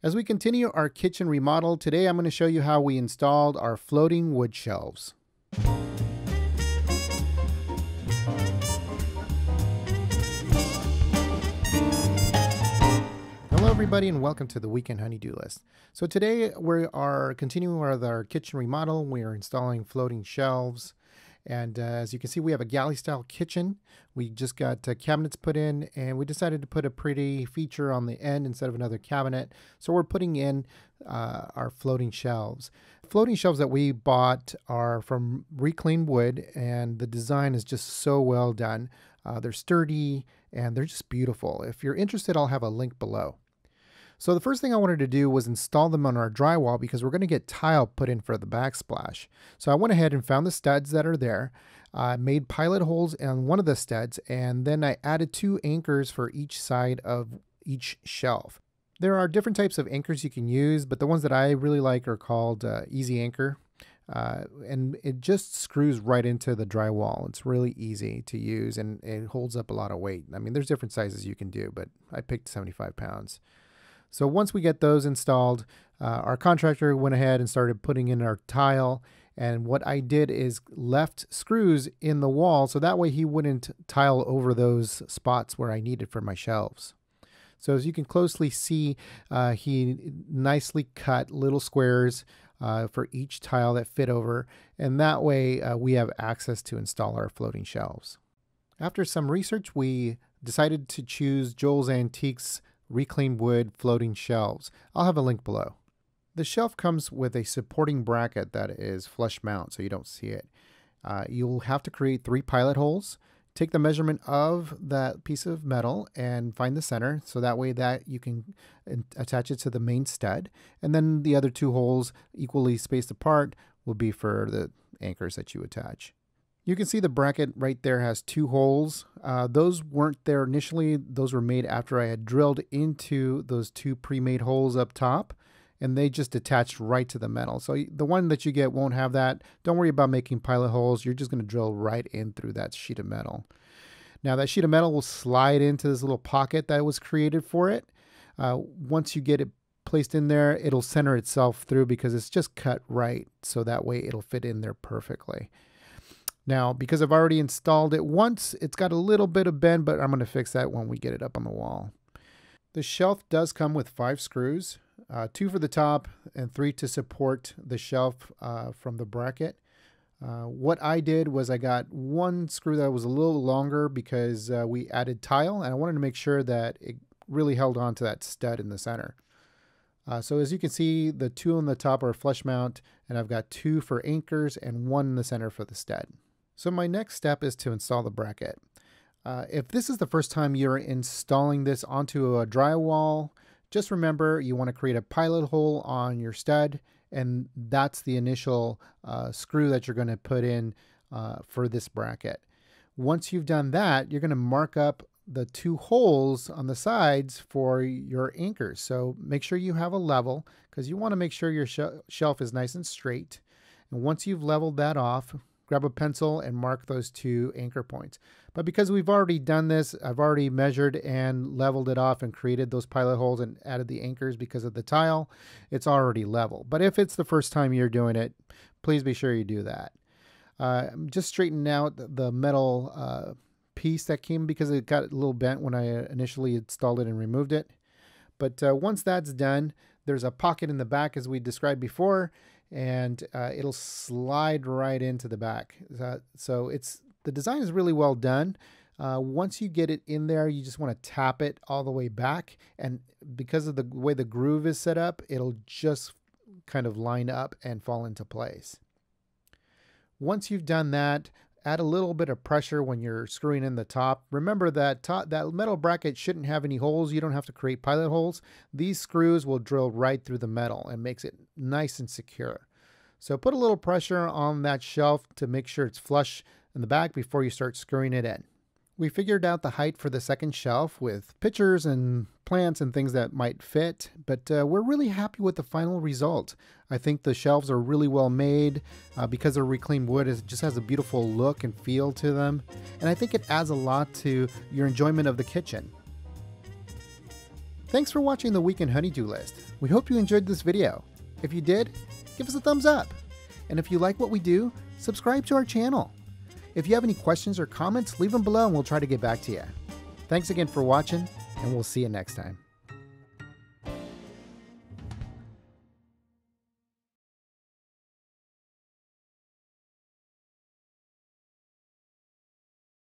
As we continue our kitchen remodel, today I'm going to show you how we installed our floating wood shelves. Hello everybody and welcome to the Weekend Honey Do List. So today we are continuing with our kitchen remodel. We are installing floating shelves and uh, as you can see, we have a galley style kitchen. We just got uh, cabinets put in and we decided to put a pretty feature on the end instead of another cabinet. So we're putting in uh, our floating shelves. Floating shelves that we bought are from reclaimed wood and the design is just so well done. Uh, they're sturdy and they're just beautiful. If you're interested, I'll have a link below. So the first thing I wanted to do was install them on our drywall because we're going to get tile put in for the backsplash. So I went ahead and found the studs that are there. I uh, made pilot holes on one of the studs and then I added two anchors for each side of each shelf. There are different types of anchors you can use, but the ones that I really like are called uh, Easy Anchor. Uh, and it just screws right into the drywall. It's really easy to use and it holds up a lot of weight. I mean, there's different sizes you can do, but I picked 75 pounds. So once we get those installed, uh, our contractor went ahead and started putting in our tile. And what I did is left screws in the wall so that way he wouldn't tile over those spots where I needed for my shelves. So as you can closely see, uh, he nicely cut little squares uh, for each tile that fit over. And that way uh, we have access to install our floating shelves. After some research, we decided to choose Joel's Antiques reclaimed wood floating shelves. I'll have a link below. The shelf comes with a supporting bracket that is flush mount so you don't see it. Uh, you'll have to create three pilot holes. Take the measurement of that piece of metal and find the center so that way that you can attach it to the main stud. And then the other two holes equally spaced apart will be for the anchors that you attach. You can see the bracket right there has two holes. Uh, those weren't there initially. Those were made after I had drilled into those two pre-made holes up top and they just attached right to the metal. So the one that you get won't have that. Don't worry about making pilot holes. You're just going to drill right in through that sheet of metal. Now that sheet of metal will slide into this little pocket that was created for it. Uh, once you get it placed in there, it'll center itself through because it's just cut right. So that way it'll fit in there perfectly. Now, because I've already installed it once, it's got a little bit of bend, but I'm going to fix that when we get it up on the wall. The shelf does come with five screws, uh, two for the top and three to support the shelf uh, from the bracket. Uh, what I did was I got one screw that was a little longer because uh, we added tile and I wanted to make sure that it really held on to that stud in the center. Uh, so as you can see, the two on the top are flush mount and I've got two for anchors and one in the center for the stud. So my next step is to install the bracket. Uh, if this is the first time you're installing this onto a drywall, just remember you want to create a pilot hole on your stud and that's the initial uh, screw that you're going to put in uh, for this bracket. Once you've done that, you're going to mark up the two holes on the sides for your anchors. So make sure you have a level because you want to make sure your sh shelf is nice and straight. And once you've leveled that off, grab a pencil and mark those two anchor points. But because we've already done this, I've already measured and leveled it off and created those pilot holes and added the anchors because of the tile, it's already level. But if it's the first time you're doing it, please be sure you do that. Uh, I'm just straightening out the metal uh, piece that came because it got a little bent when I initially installed it and removed it. But uh, once that's done, there's a pocket in the back as we described before, and uh, it'll slide right into the back. So it's the design is really well done. Uh, once you get it in there, you just want to tap it all the way back, and because of the way the groove is set up, it'll just kind of line up and fall into place. Once you've done that, add a little bit of pressure when you're screwing in the top. Remember that top, that metal bracket shouldn't have any holes. You don't have to create pilot holes. These screws will drill right through the metal and makes it nice and secure. So put a little pressure on that shelf to make sure it's flush in the back before you start screwing it in. We figured out the height for the second shelf with pictures and plants and things that might fit, but uh, we're really happy with the final result. I think the shelves are really well made uh, because they're reclaimed wood. It just has a beautiful look and feel to them, and I think it adds a lot to your enjoyment of the kitchen. Thanks for watching the Weekend Honey Do List. We hope you enjoyed this video. If you did, give us a thumbs up. And if you like what we do, subscribe to our channel. If you have any questions or comments, leave them below and we'll try to get back to you. Thanks again for watching, and we'll see you next time.